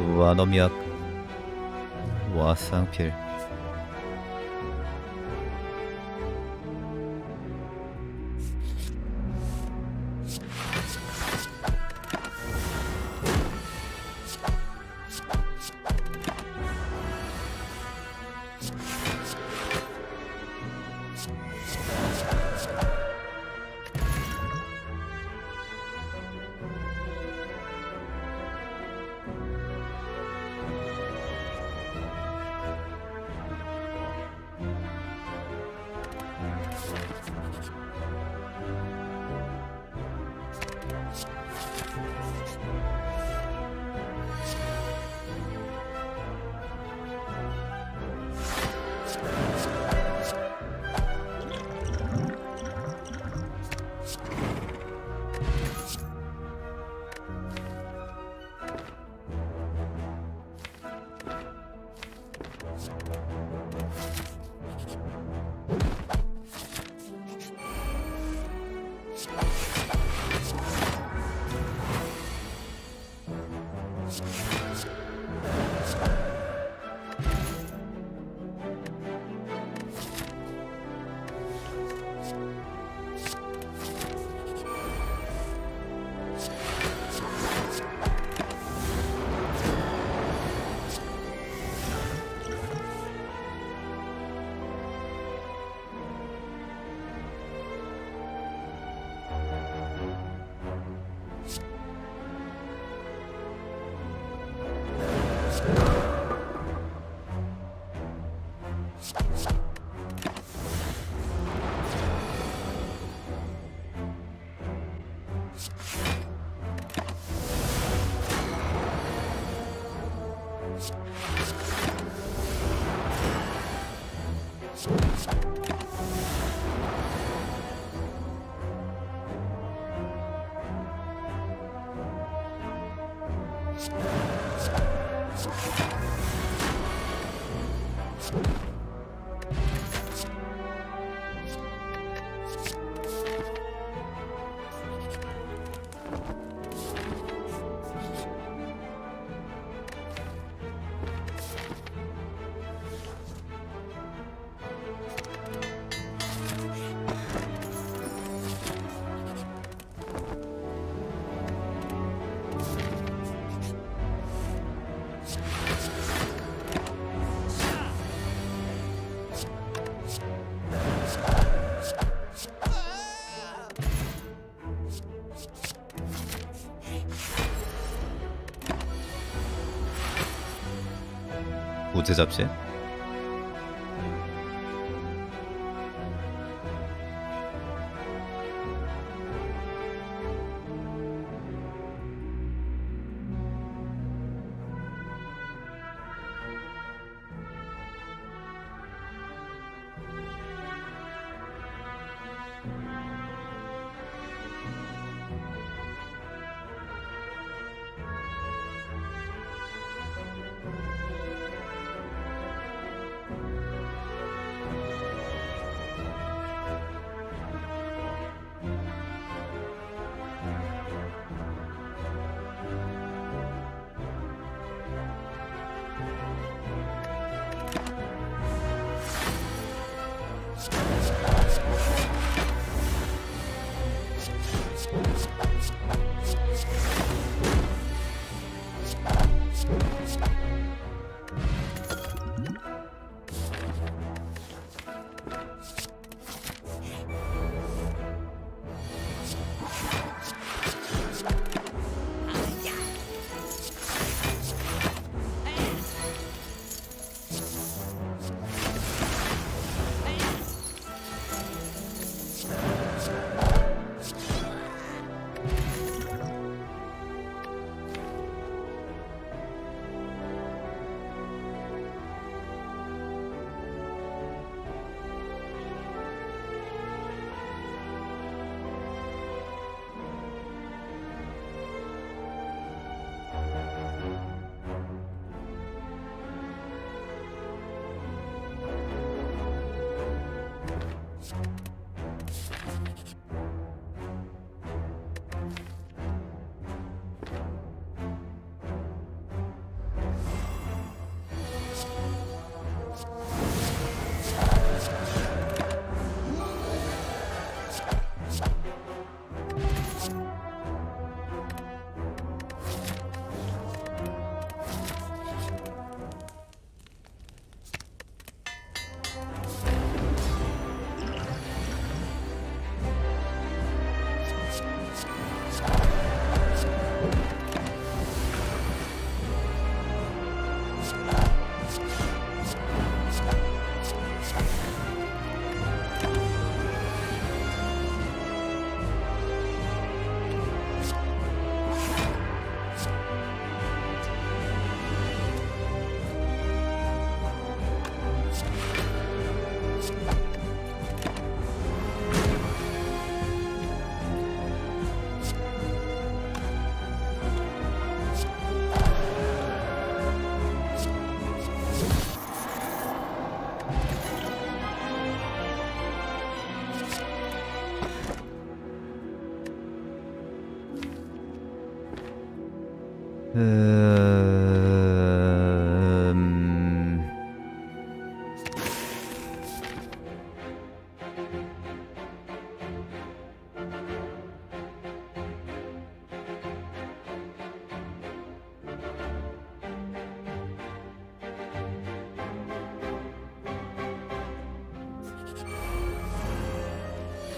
와노미약 와상필 잡지?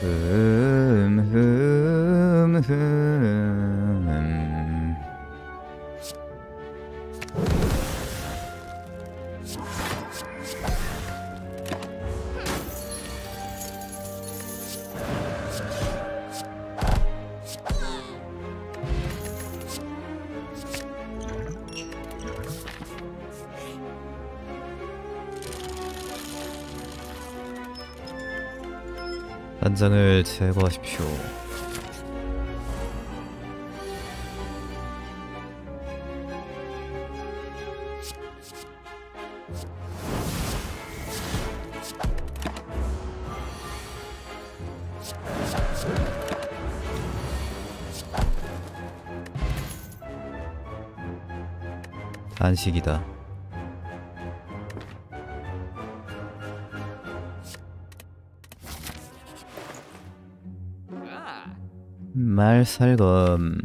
嗯。 단장을 제거하십시오. 안식이다. 말 살검.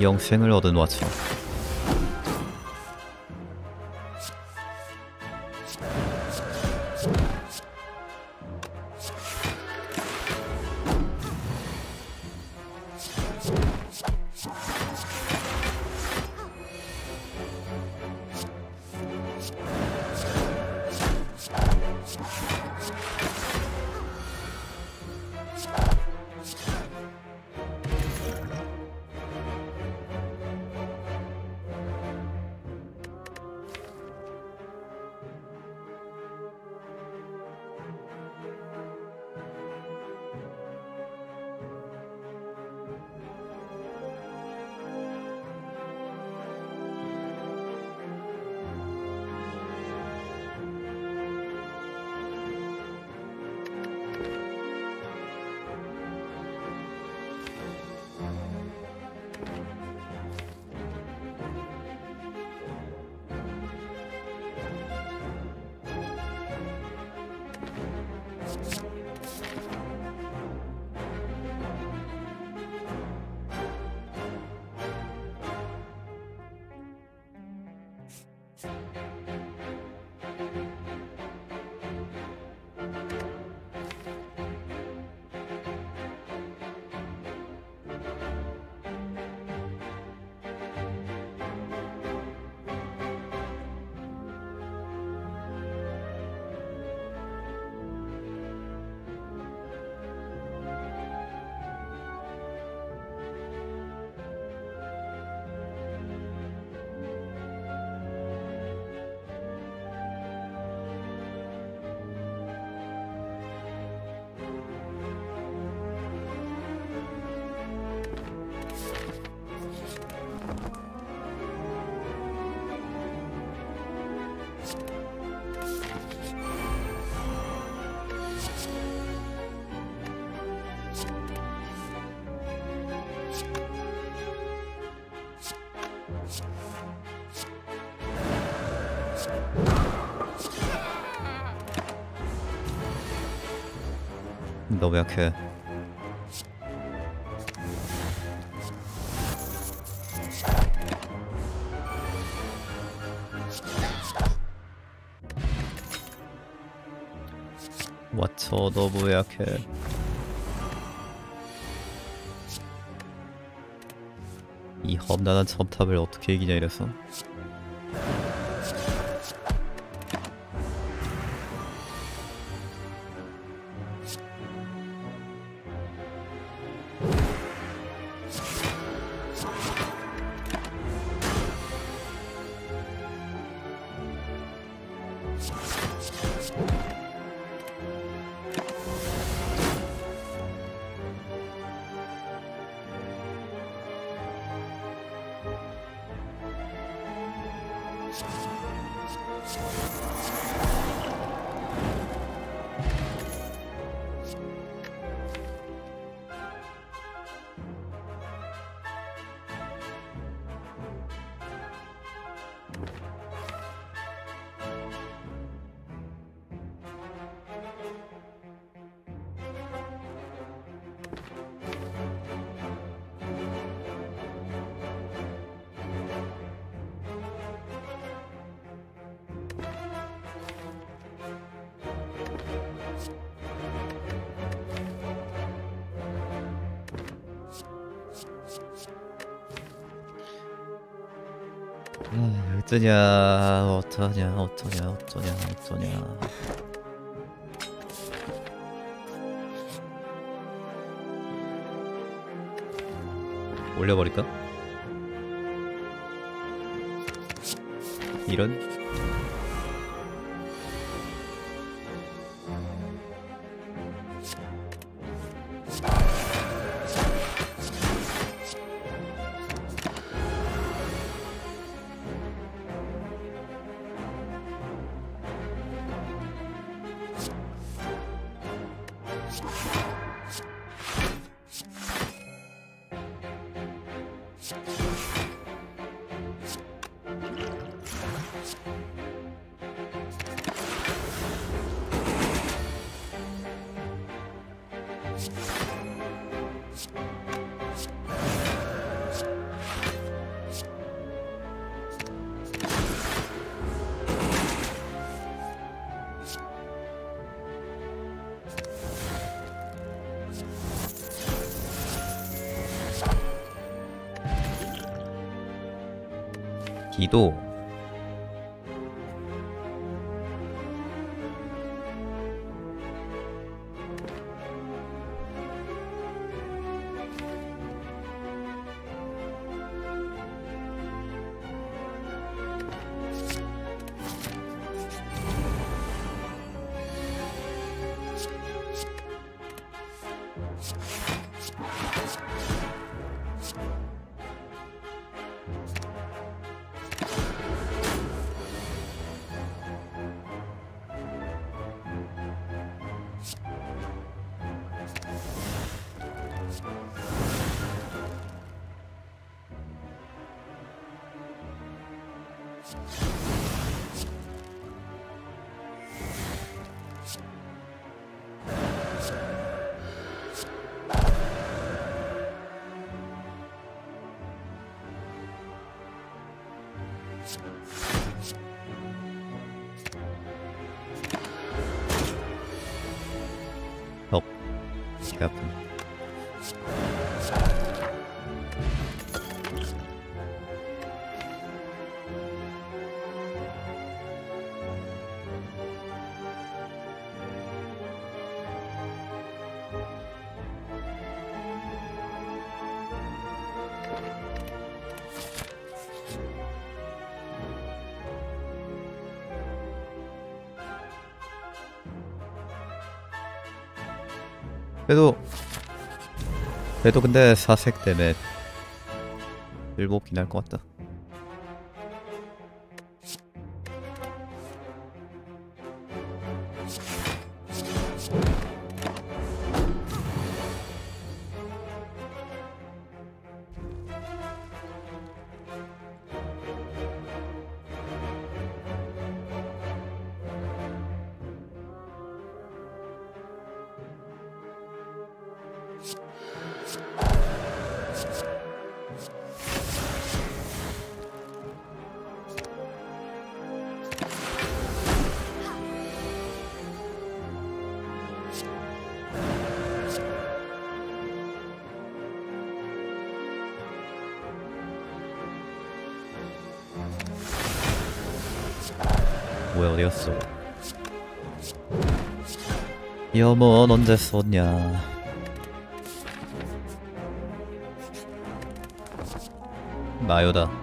영생을 얻은 와쳐. 너무 약해. 와쳐 너무 약해. 이 험난한 첨탑을 어떻게 이기냐 이래서 어떠냐 어떠냐 어떠냐 어떠냐 어떠냐 올려버릴까? 이런 기도 그래도 그래도 근데 사색 때문에 일곱긴 할것 같다 뭐야 어디 갔어 염원 언제 썼냐? 마요다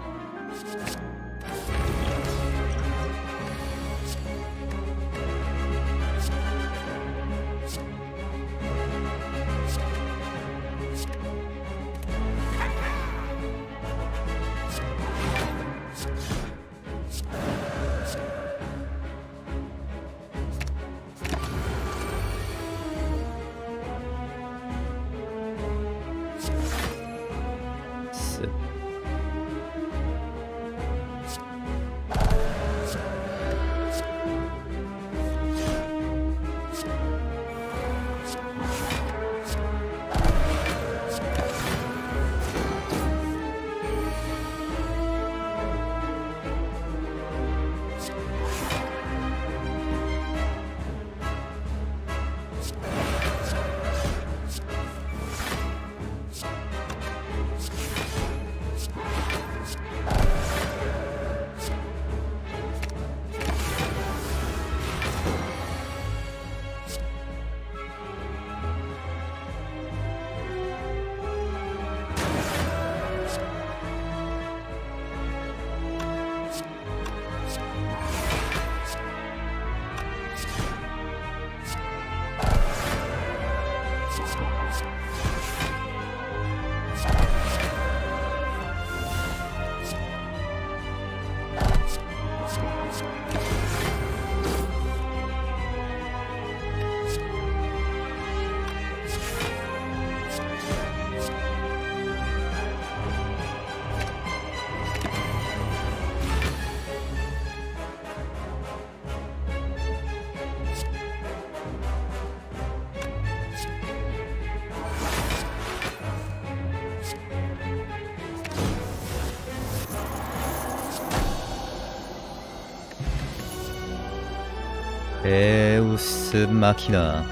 에우스 마키나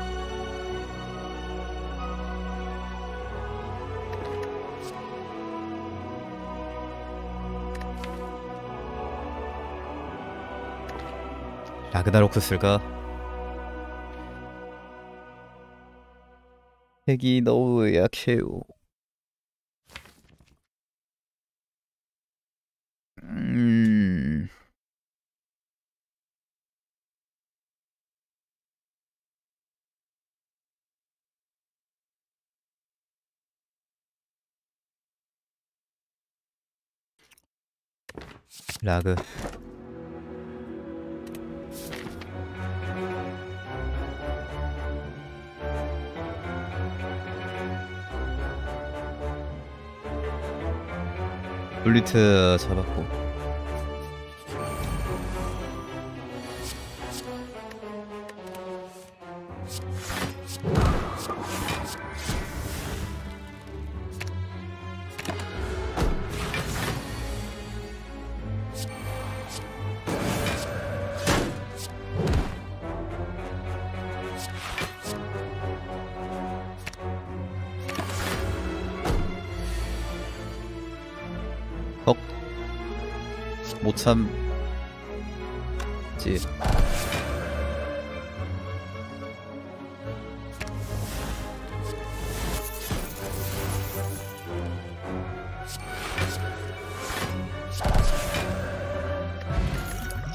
라그나로크 쓸까? 핵이 너무 약해요. 라그. 블리트 잡았고 못 참지.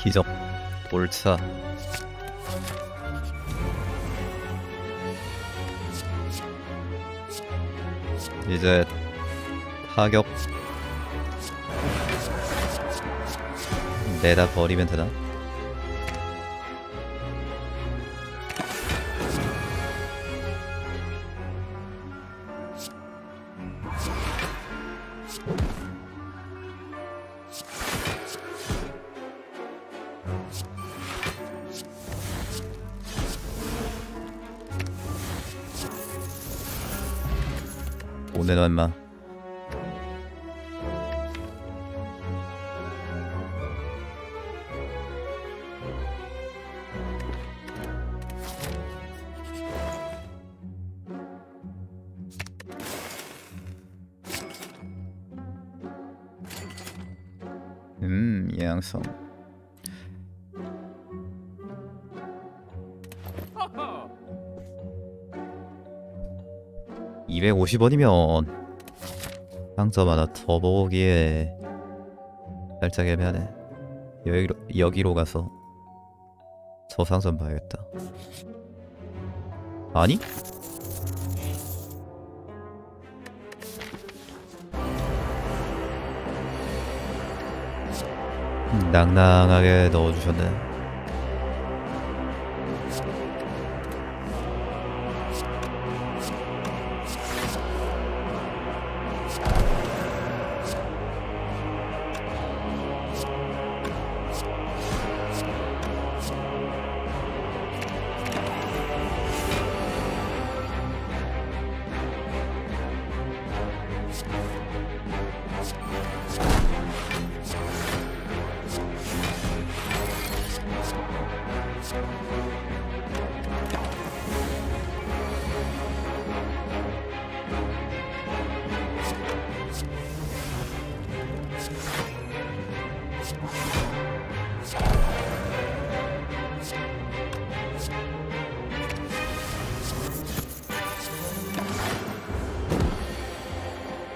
기적. 돌차. 이제 타격 내다 버리면 되나? 오늘은 인마 (250원이면) 상점 하나 더 보기에 살짝 애매하네 여기로, 여기로 가서 저 상점 봐야겠다 아니? 낭낭하게 넣어주셨네.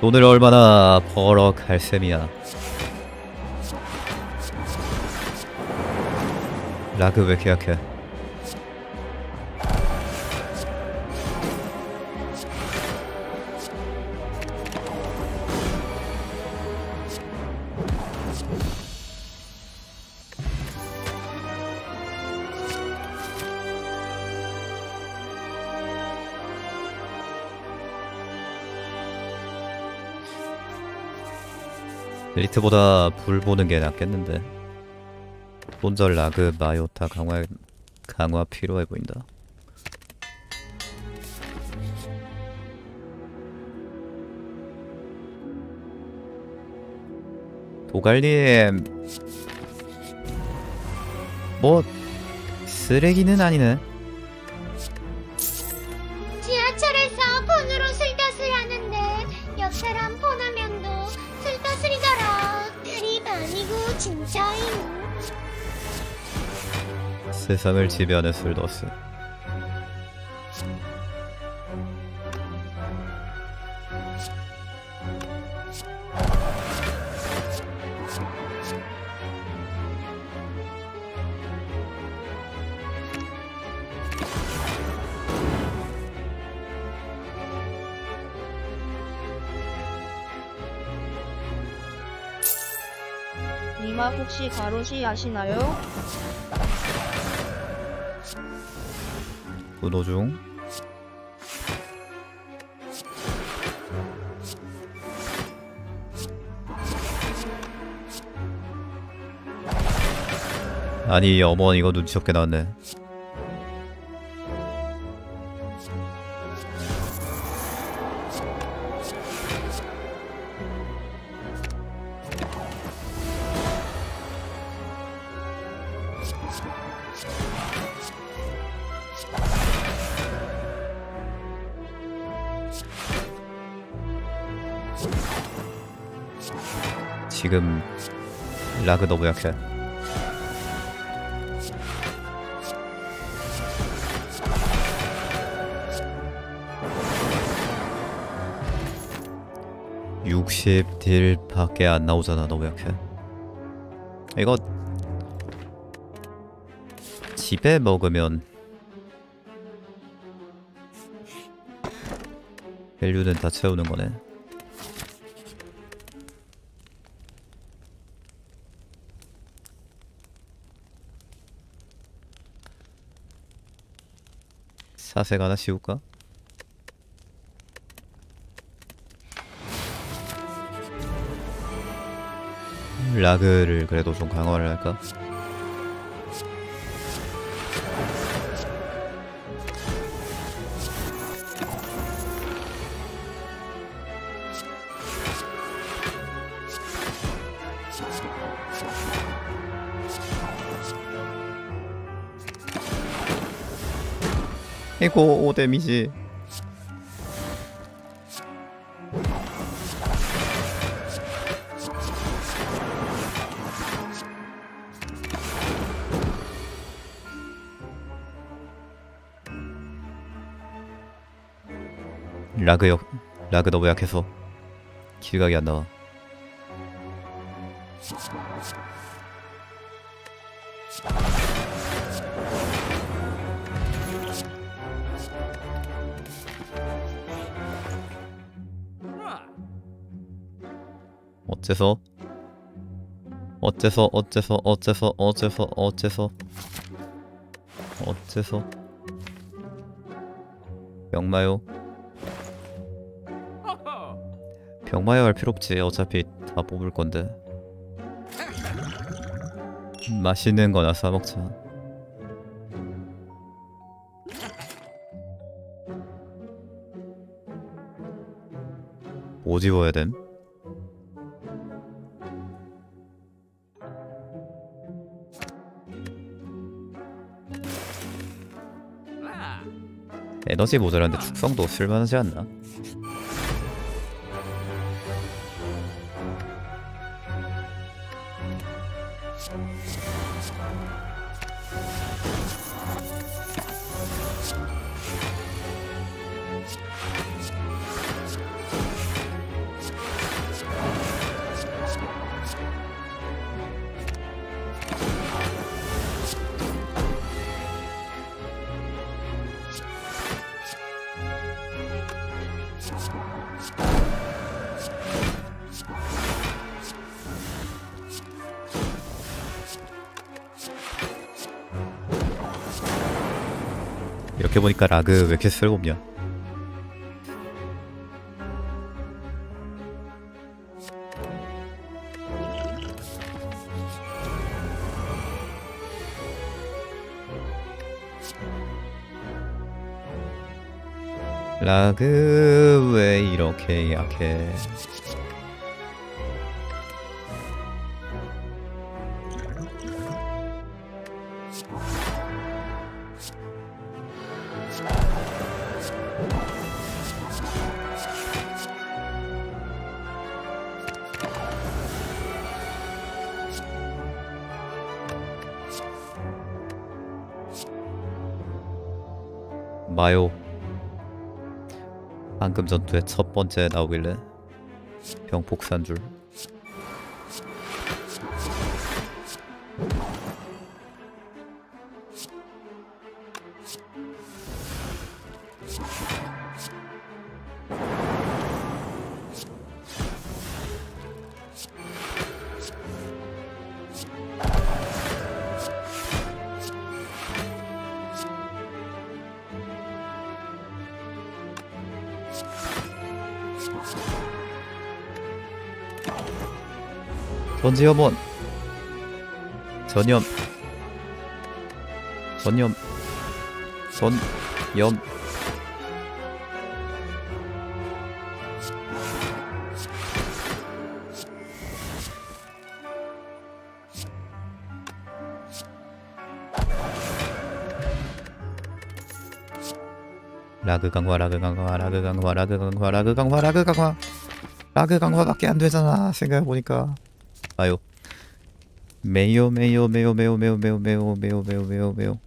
돈을 얼마나 벌어 갈 셈이야. 라그 왜 이렇게 약해? 리트보다 불 보는 게 낫겠는데. 본절 라그 마요타 강화 강화 필요해 보인다. 도갈님 뭐 쓰레기는 아니네. 세상을 지배하는 술더스. 혹시 가로시 아시나요? 분호 중. 아니 어머니 이거 눈치 없게 나왔네. 그 너무 약해. 육십 딜 밖에 안 나오잖아 너무 약해. 이거 집에 먹으면 밸류는 다 채우는 거네. 사색 하나 씌울까? 라그를 그래도 좀 강화를 할까? 이거 5 데미지. 라그 역 라그 너무 약해서 기각이 안 나와 어째서? 어째서 어째서 어째서 어째서 어째서? 어째서? 병마요? 병마요 할 필요 없지. 어차피 다 뽑을 건데. 맛있는 거나 사 먹자. 뭐 집어야 됨? 에너지 모자란데 축성도 쓸만하지 않나? 이렇게 보니까 라그 왜 이렇게 쓸모없냐? 라그 왜 이렇게 약해? 방금 전투의 첫 번째 나오길래 병폭산 줄 전지혐원. 전염. 전염. 전염. 라그 강화 라그 강화 라그 강화 라그 강화 라그 강화 라그 강화. 라그 강화밖에 안 되잖아 생각해 보니까 아유 메요 메요 메요 메요 메요 메요 메요 메요 메요 메요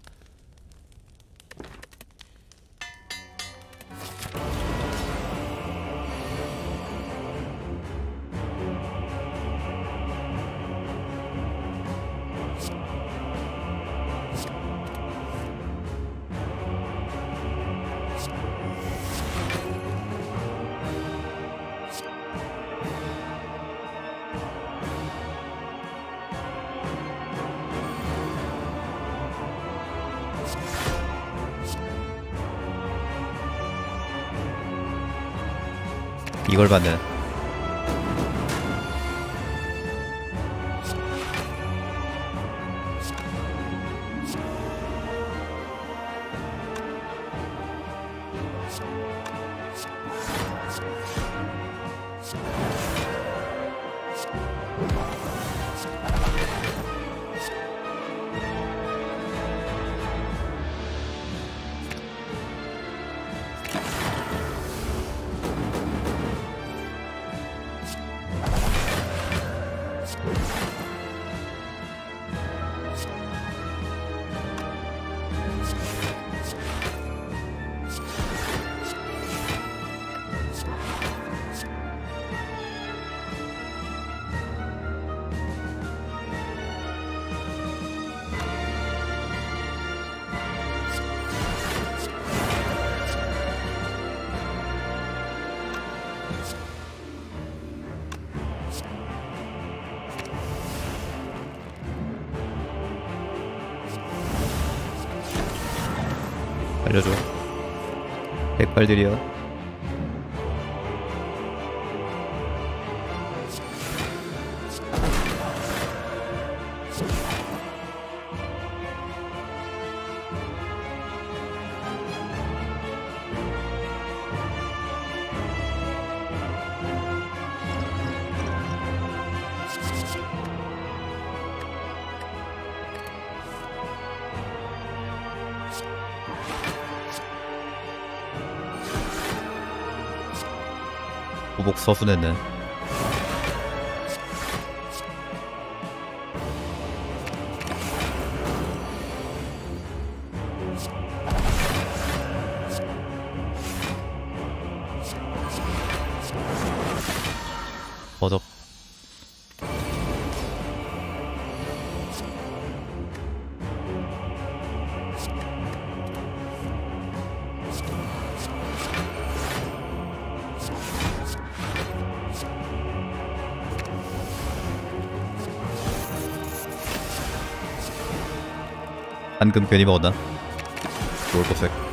이걸 받네 발들이야 보복 서순했네 한금 괜히 먹었나? 좋을 것색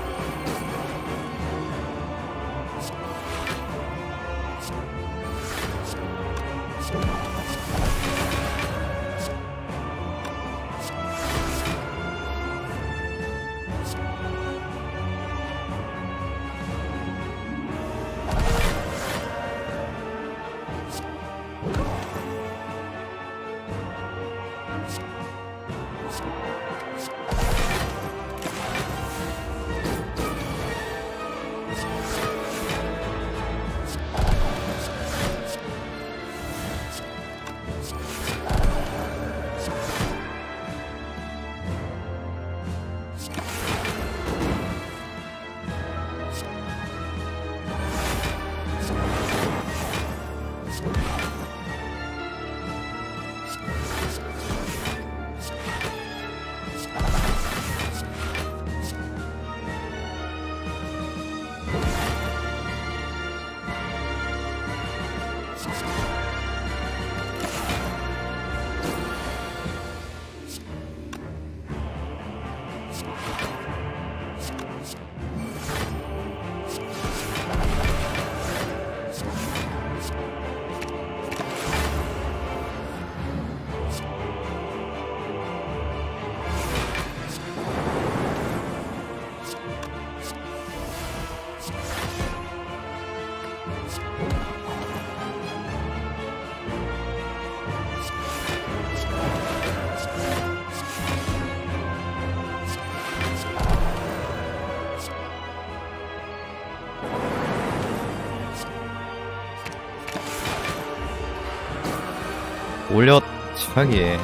올려 차게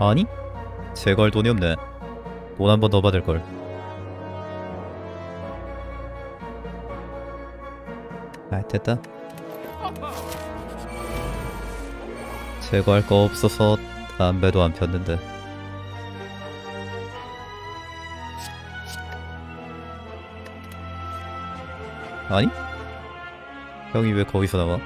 아니? 제거할 돈이 없네 돈 한 번 더 받을걸 아 됐다 제거할 거 없어서 담배도 안 폈는데 아니? 형이 왜 거기서 나와?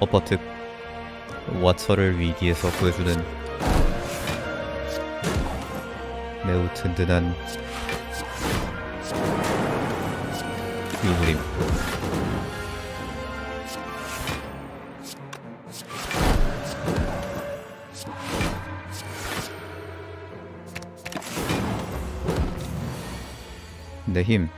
어퍼트 와처를 위기에서 구해주는 매우 든든한 유물임. 내힘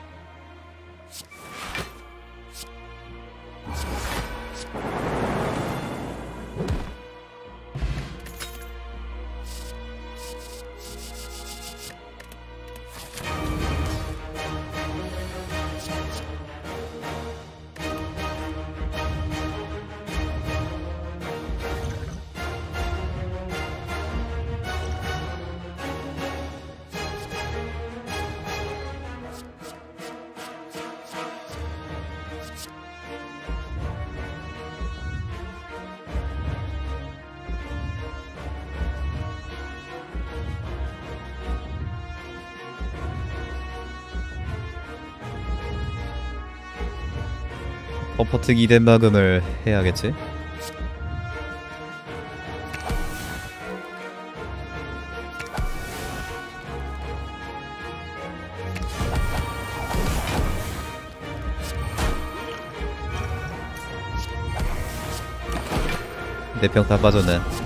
어퍼트 2대 마금을 해야겠지? 내병다 빠졌네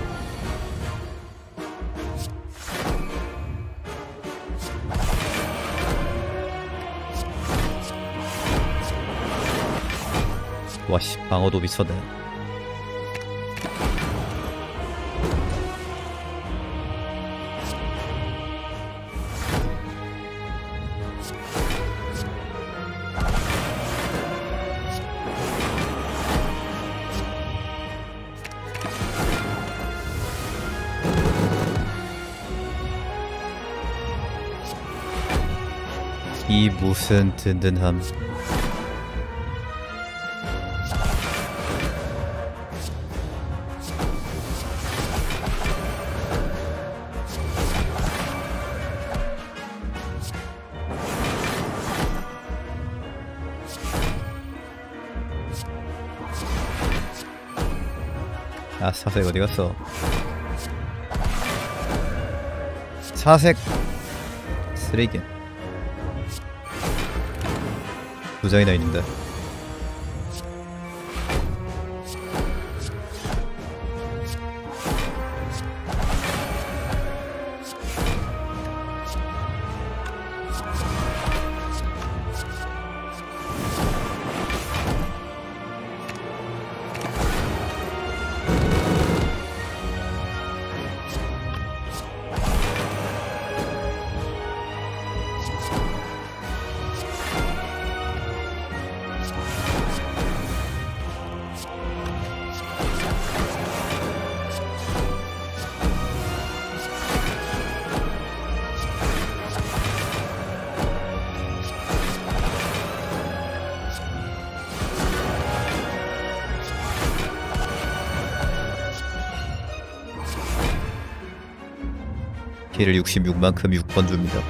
와씨 방어도 비싸네 이 무슨 든든함. 사색 어디 갔어? 사색 쓰레기 두 장이나 있는데 피를 66만큼 6번 줍니다.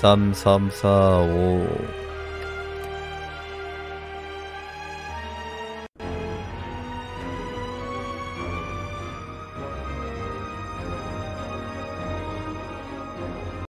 삼삼사오